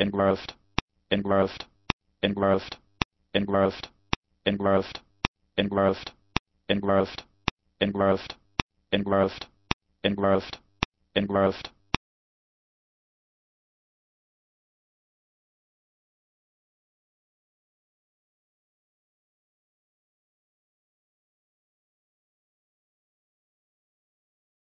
engrossed, engrossed, engrossed, engrossed, engrossed, engrossed, engrossed, engrossed, engrossed, engrossed, engrossed,